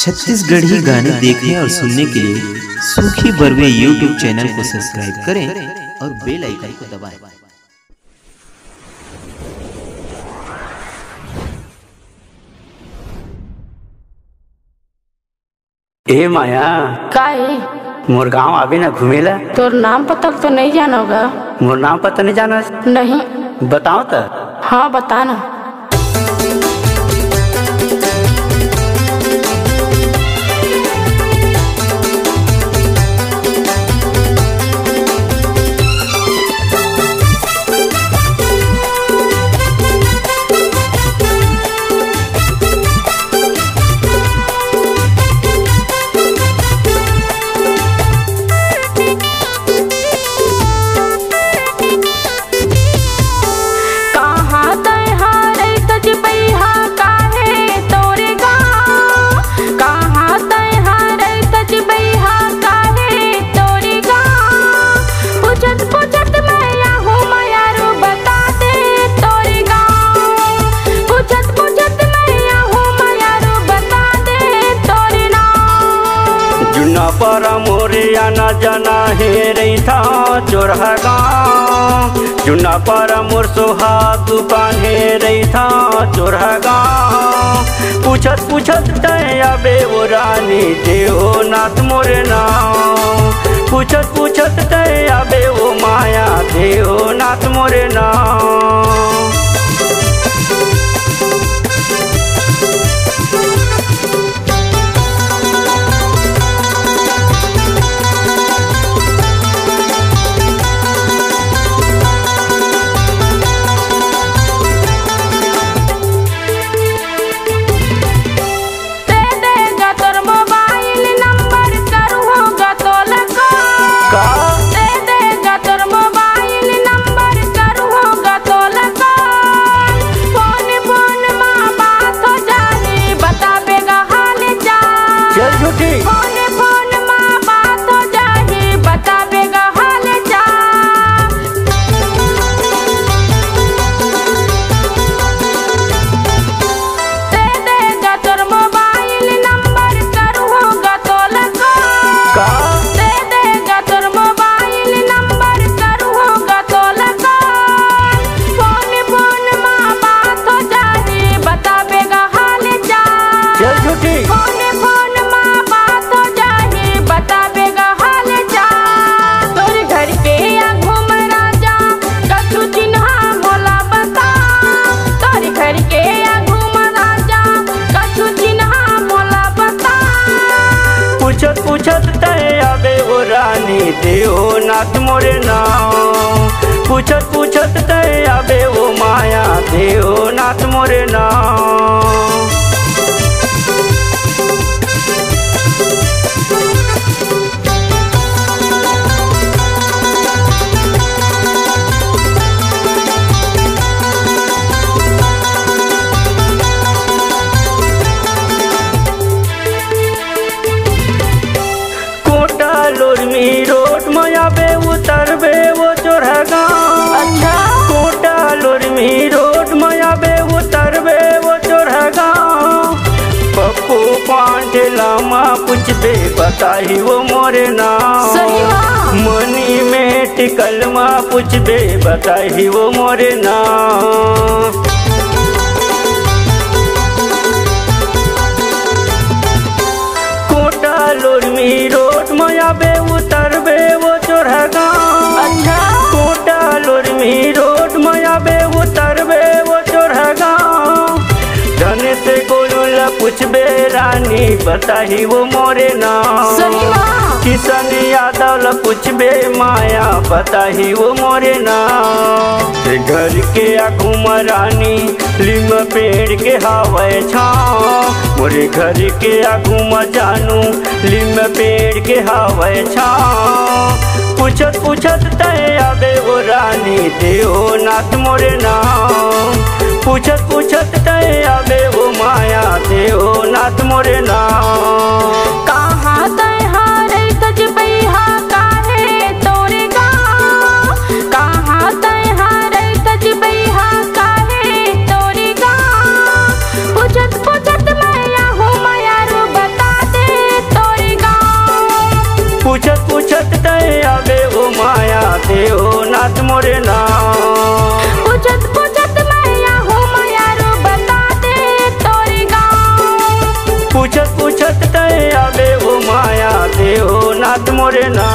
छत्तीसगढ़ी गाने देखने और सुनने के लिए सूखी बरवे यूट्यूब चैनल को सब्सक्राइब करें और बेल आइकन को दबाएँ। ए माया का है मोर गाँव आवे ना घूमेला? तोर नाम पता तो नहीं जानोगा? मोर नाम पता नहीं जाना नहीं। बताओ तो। हाँ बताना पर मोरे आना जाना हे रही था चोरहा गाँव। जुना पर मोर सोहा दुकान हे रही था चोरहा गाँव। पूछत पूछत अबे वो रानी देहो नाथ मोरे नाम। पूछत पूछत अबे वो माया देहो नाथ मोरे नाम। पूछत पूछत तय आबे वो रानी देहो नाथ मोरे नाम। पूछत पूछत तय आबे वो माया देहो नाथ मोरे नाम। पांडे लामा पूछबे बताही वो मोरे नाम। मनी में टिकल मा पूछबे बताही वो मोरे नाम पूछबे रानी बताही वो मोरे नाम। किशन यादव ला पूछबे माया बताही वो मोरे नाम। घर के आगू रानी लिम पेड़ के हवे छाँव मोरे घर के आगू जानू लिम पेड़ के हवे छाँव पूछत पूछत तय आबे वो रानी देहो नाथ मोरे नाम। पूछत पूछत तय आबे वो पूछत पूछत तय आवे ओ माया ते ओ नाथ मोरे ना पूछत पूछत मैया हो माया रो बता दे तोरी गाँव। पूछत पूछत तय आवे ओ माया ते ओ नाथ मोरे ना